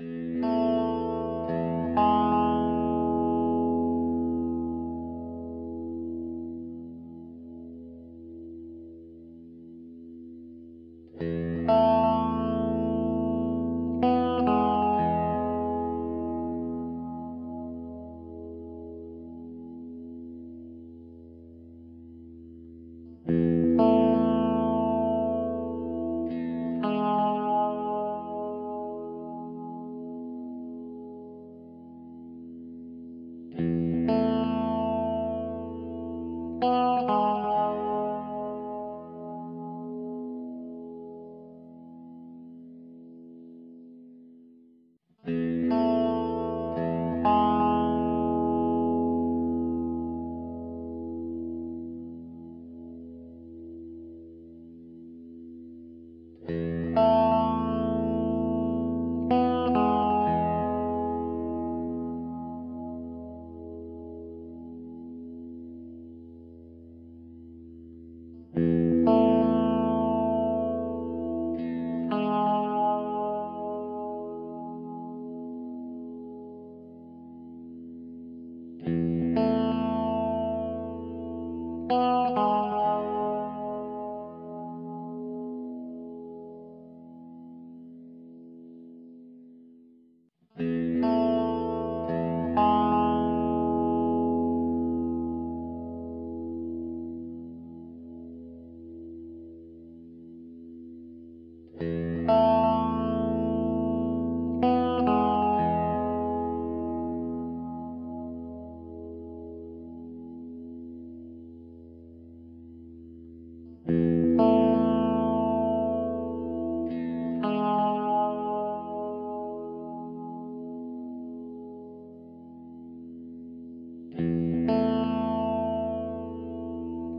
Mm. Música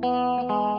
Música